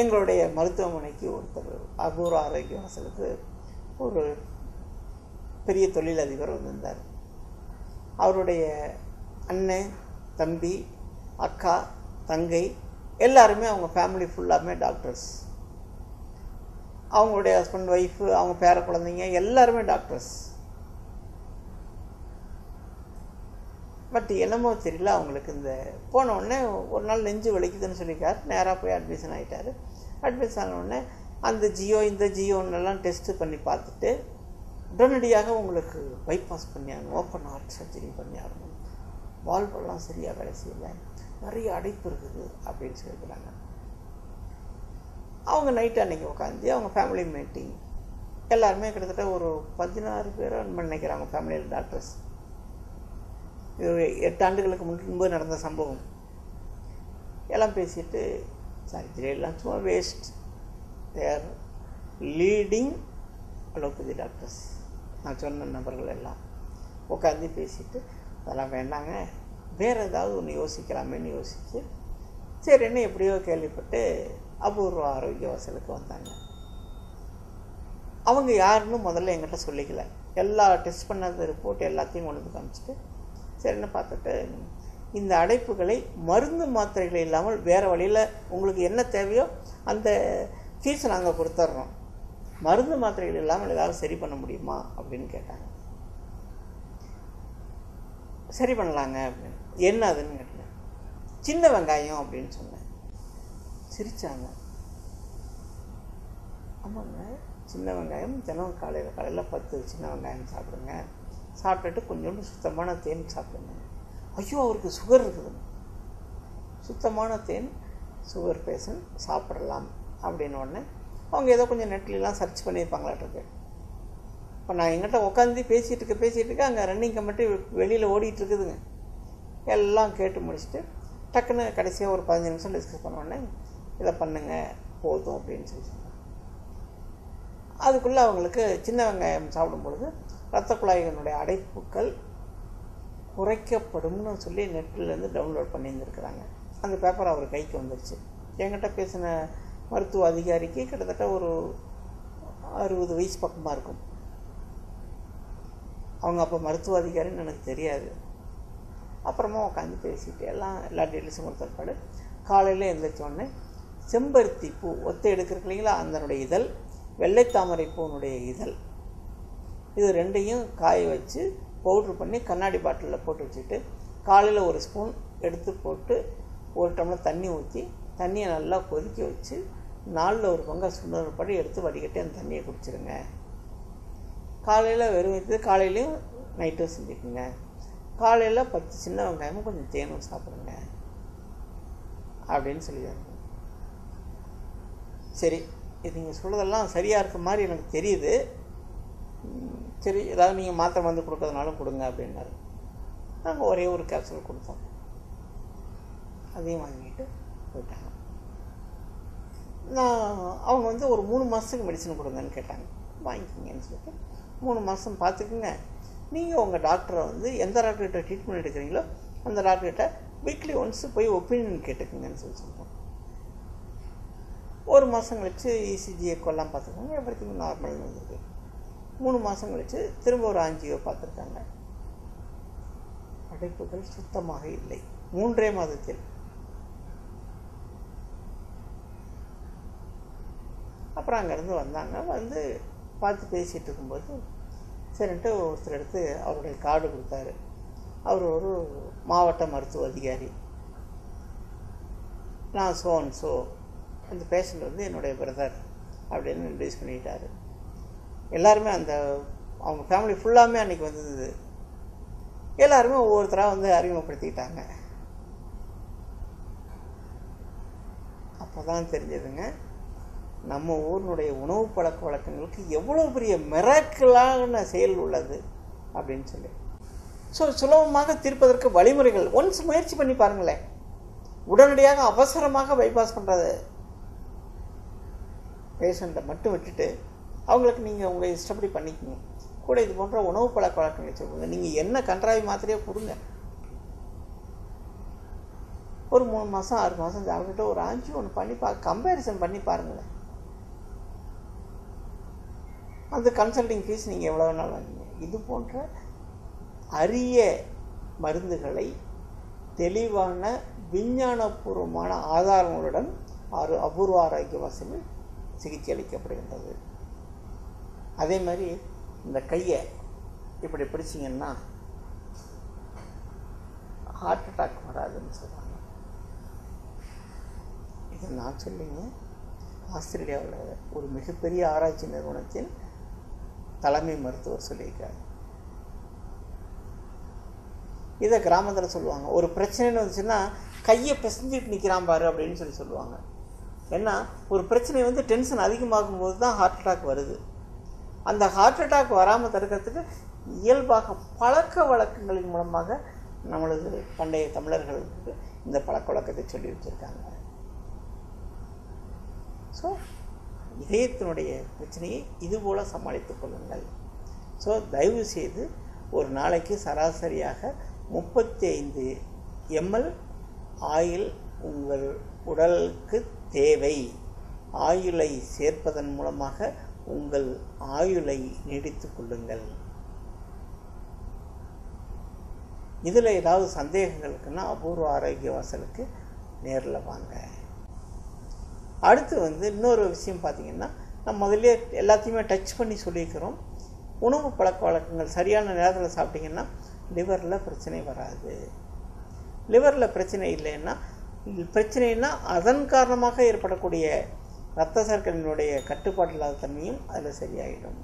எங்களுடைய மருத்துவமனைக்கு ஒருத்தர் அபூர்வ ஆரோக்கிய வாசலுக்கு ஒரு பெரிய தொழிலதிபர் வந்திருந்தார். அவருடைய அண்ணன் தம்பி அக்கா தங்கை எல்லாருமே அவங்க ஃபேமிலி ஃபுல்லாமே டாக்டர்ஸ் அவங்களுடைய ஹஸ்பண்ட் ஒய்ஃபு அவங்க பேர குழந்தைங்க எல்லாருமே டாக்டர்ஸ் பட் என்னமோ தெரியல அவங்களுக்கு இந்த போனவுடனே ஒரு நாள் நெஞ்சு வலிக்குதுன்னு சொல்லியிருக்காரு. நேராக போய் அட்மிஷன் ஆகிட்டார் அட்மிஷன் ஆனவுடனே அந்த ஜியோ இந்த ஜியோன்னெல்லாம் டெஸ்ட்டு பண்ணி பார்த்துட்டு உடனடியாக உங்களுக்கு பைபாஸ் பண்ணியாகணும் ஓப்பன் ஹார்ட் சர்ஜரி பண்ணியாகணும் வால்வெல்லாம் சரியாக வேலை செய்யலை. நிறைய அடைப்பு இருக்குது அப்படின்னு சொல்லிக்கிறாங்க அவங்க நைட்டு அன்றைக்கி உட்காந்து அவங்க ஃபேமிலி மீட்டிங் எல்லாருமே கிட்டத்தட்ட ஒரு பதினாறு பேரோ நினைக்கிறாங்க ஃபேமிலியில் டாக்டர்ஸ் இது ஒரு எட்டு ஆண்டுகளுக்கு முன்பு நடந்த சம்பவம். எல்லாம் பேசிட்டு சர்ஜரி எல்லாம் சும்மா waste their leading allopathy doctors நான் சொன்ன நபர்கள் எல்லாம் உட்காந்து பேசிட்டு அதெல்லாம் வேண்டாங்க. வேறு ஏதாவது ஒன்று யோசிக்கலாமேன்னு யோசிச்சு சரின்னு எப்படியோ கேள்விப்பட்டு அபூர்வ ஆரோக்கிய வாசலுக்கு வந்தாங்க. அவங்க யாருன்னு முதல்ல எங்கிட்ட சொல்லிக்கல. எல்லா டெஸ்ட் பண்ணது ரிப்போர்ட் எல்லாத்தையும் கொண்டு வந்து காமிச்சிட்டு சரின்னு பார்த்துட்டு இந்த அடைப்புகளை மருந்து மாத்திரைகள் இல்லாமல் வேறு வழியில் உங்களுக்கு என்ன தேவையோ அந்த ஃபீஸ் நாங்கள் கொடுத்துட்றோம் மருந்து மாத்திரைகள் இல்லாமல் ஏதாவது சரி பண்ண முடியுமா அப்படின்னு கேட்டாங்க. சரி பண்ணலாங்க அப்படின்னு. என்ன அதுன்னு கேட்டேன். சின்ன வெங்காயம் அப்படின்னு சொன்னேன். சிரித்தாங்க ஆமாங்க சின்ன வெங்காயம் தினம் காலையில் காலையில் பத்து சின்ன வெங்காயம் சாப்பிடுங்க. சாப்பிட்டுட்டு கொஞ்சோண்டு சுத்தமான தேன் சாப்பிடுங்க. ஐயோ அவருக்கு சுகர் இருக்குதுங்க சுத்தமான தேன் சுகர் பேஷண்ட் சாப்பிடலாம் அப்படின்னு உடனே அவங்க ஏதோ கொஞ்சம் நெட்லலாம் சர்ச் பண்ணியிருப்பாங்களாட்டிருக்கு. இப்போ நான் எங்கிட்ட உட்காந்து பேசிகிட்டு இருக்க பேசிகிட்டு இருக்க அங்கே ரன்னிங் கமிட்டி வெளியில் ஓடிட்டு இருக்குதுங்க. எல்லாம் கேட்டு முடிச்சுட்டு டக்குன்னு கடைசியாக ஒரு பதினஞ்சு நிமிஷம் டிஸ்கஸ் பண்ண உடனே இதை பண்ணுங்க போதும் அப்படின்னு சொல்லி சொன்னாங்க. அதுக்குள்ளே அவங்களுக்கு சின்ன வெங்காயம் சாப்பிடும் பொழுது இரத்த குழாய்களுடைய அடைப்புகள் குறைக்கப்படும்னு சொல்லி நெட்டிலேருந்து டவுன்லோட் பண்ணியிருந்துருக்குறாங்க. அந்த பேப்பர் அவர் கைக்கு வந்துருச்சு. என்கிட்ட பேசின மருத்துவ அதிகாரிக்கு கிட்டத்தட்ட ஒரு அறுபது வயசு பக்கமாக இருக்கும். அவங்க அப்போ மருத்துவ அதிகாரின்னு எனக்கு தெரியாது. அப்புறமா உட்காந்து பேசிட்டு எல்லாம் எல்லா டீட்டெயில்ஸும் கொடுத்தப்பாடு காலையில் எழுந்திரிச்சோடனே செம்பருத்தி பூ ஒத்த எடுக்கிறக்கு இல்லைங்களா அதனுடைய இதழ் வெள்ளைத்தாமரை பூனுடைய இதழ் இது ரெண்டையும் காய வச்சு பவுட்ரு பண்ணி கண்ணாடி பாட்டிலில் போட்டு வச்சுட்டு காலையில் ஒரு ஸ்பூன் எடுத்து போட்டு ஒரு டம்ளர் தண்ணி ஊற்றி தண்ணியை நல்லா கொதிக்க வச்சு நாளில் ஒரு பங்கா சுண்டல் படி எடுத்து வடிகட்டி அந்த தண்ணியை குடிச்சிருங்க. காலையில் வெறும் வைத்து காலையிலையும் நைட்டும் செஞ்சுக்குங்க. காலையில் பத்து சின்ன வெங்காயமும் கொஞ்சம் தேனும் சாப்பிடுங்க. அப்படின்னு சொல்லிடுறாங்க. சரி இது நீங்கள் சொல்கிறதெல்லாம் சரியாக இருக்க மாதிரி எனக்கு தெரியுது. சரி ஏதாவது நீங்கள் மாத்திரை வந்து கொடுக்கறதுனாலும் கொடுங்க அப்படின்னாரு. நாங்கள் ஒரே ஒரு கேப்சூல் கொடுத்தோம். அதையும் வாங்கிட்டு போயிட்டாங்க. நான் அவங்க வந்து ஒரு மூணு மாதத்துக்கு மெடிசன் கொடுங்கன்னு கேட்டாங்க. வாங்கிக்கிங்கன்னு சொல்லிட்டு மூணு மாதம் பார்த்துக்குங்க. நீங்கள் உங்கள் டாக்டரை வந்து எந்த டாக்டர்கிட்ட ட்ரீட்மெண்ட் எடுக்கிறீங்களோ அந்த டாக்டர்கிட்ட வீக்லி ஒன்ஸ் போய் ஒப்பீனியன் கேட்டுக்குங்கன்னு சொல்லி சொல்லுவோம் ஒரு மாதம் கழிச்சு இசிஜி எக்கோலாம் பார்த்துக்கோங்க எவ்ரி திங் நார்மல் வந்துருக்கு. மூணு மாதம் கழித்து திரும்ப ஒரு ஆஞ்சியோ பார்த்துருக்காங்க. அடைப்புகள் சுத்தமாக இல்லை. மூன்றே மாதத்தில். அப்புறம் அங்கேருந்து வந்தாங்க. வந்து பார்த்து பேசிகிட்டு இருக்கும்போது சரின்ட்டு ஒருத்தர் எடுத்து அவருடைய கார்டு கொடுத்தாரு. அவர் ஒரு மாவட்ட மருத்துவ அதிகாரி. நான் சோ அந்த பேஷண்ட் வந்து என்னுடைய பிரதர் அப்படின்னு இன்ட்ரடியூஸ் பண்ணிட்டாரு. எல்லாருமே அந்த அவங்க ஃபேமிலி ஃபுல்லாமே அன்றைக்கி வந்தது. எல்லாருமே ஒவ்வொருத்தராக வந்து அறிமுகப்படுத்திக்கிட்டாங்க. அப்போ தான் தெரிஞ்சதுங்க நம்ம ஊரினுடைய உணவு பழக்க வழக்கங்களுக்கு எவ்வளோ பெரிய மிராக்கலான செயல் உள்ளது அப்படின்னு சொல்லி. ஸோ சுலபமாக தீர்ப்பதற்கு வழிமுறைகள். ஒன்ஸ் முயற்சி பண்ணி பாருங்களேன். உடனடியாக அவசரமாக பைபாஸ் பண்ணுறது பேஷண்ட்டை மட்டும் விட்டுட்டு அவங்களுக்கு நீங்கள் உங்கள் இஷ்டப்படி பண்ணிக்கோங்க. கூட இது போன்ற உணவு பழக்க வழக்கங்களை சொல்லுங்க. நீங்கள் என்ன கன்றாவி மாத்திரையோ கொடுங்க. ஒரு மூணு மாதம் ஆறு மாதம் சாப்பிட்டுட்டு ஒரு அஞ்சு ஒன்று பண்ணி பா கம்பேரிசன் பண்ணி பாருங்களேன். அந்த கன்சல்டிங் ஃபீஸ் நீங்கள் எவ்வளோ வேணாலும் வாங்கிங்க இது போன்ற அரிய மருந்துகளை தெளிவான விஞ்ஞானபூர்வமான ஆதாரங்களுடன் ஆறு அபூர்வ ஆரோக்கிய வசதியில் சிகிச்சை அளிக்கப்படுகின்றது. அதே மாதிரி இந்த கையை இப்படி பிடிச்சிங்கன்னா ஹார்ட் அட்டாக் வராதுன்னு சொல்கிறாங்க இதை நான் சொல்லிங்க. ஆஸ்திரேலியாவில் ஒரு மிகப்பெரிய ஆராய்ச்சி நிறுவனத்தின் தலைமை மருத்துவர் சொல்லியிருக்காரு. இதை கிராமத்தில் சொல்லுவாங்க. ஒரு பிரச்சனைன்னு வந்துச்சுன்னா கையை பிசைஞ்சிட்டு நிற்கிறான் பாரு அப்படின்னு சொல்லி சொல்லுவாங்க. ஏன்னா ஒரு பிரச்சனை வந்து டென்ஷன் அதிகமாகும் போது தான் ஹார்ட் அட்டாக் வருது. அந்த ஹார்ட் அட்டாக் வராமல் தடுக்கிறதுக்கு இயல்பாக பழக்க வழக்கங்களின் மூலமாக நம்மளது பண்டைய தமிழர்களுக்கு இந்த பழக்க வழக்கத்தை சொல்லி வச்சுருக்காங்க. ஸோ இதயத்தினுடைய பிரச்சனையை இதுபோல் சமாளித்துக் கொள்ளுங்கள். ஸோ தயவு செய்து ஒரு நாளைக்கு சராசரியாக முப்பத்தி ஐந்து எம்எல் ஆயில் உங்கள் உடலுக்கு தேவை. ஆயுளை சேர்ப்பதன் மூலமாக உங்கள் ஆயுளை நீடித்து கொள்ளுங்கள். இதில் ஏதாவது சந்தேகங்கள் இருக்குன்னா அபூர்வ ஆரோக்கிய வாசலுக்கு நேரில் வாங்க. அடுத்து வந்து இன்னொரு விஷயம் பார்த்தீங்கன்னா நம்ம முதல்ல எல்லாத்தையுமே டச் பண்ணி சொல்லியிருக்கிறோம் உணவு பழக்க வழக்கங்கள் சரியான நேரத்தில் சாப்பிட்டீங்கன்னா லிவரில் பிரச்சனை வராது. லிவரில் பிரச்சனை இல்லைன்னா பிரச்சனைனா அதன் காரணமாக ஏற்படக்கூடிய ரத்த சர்க்கரையினுடைய கட்டுப்பாடு இல்லாத தன்மையும் அதில் சரியாயிடும்.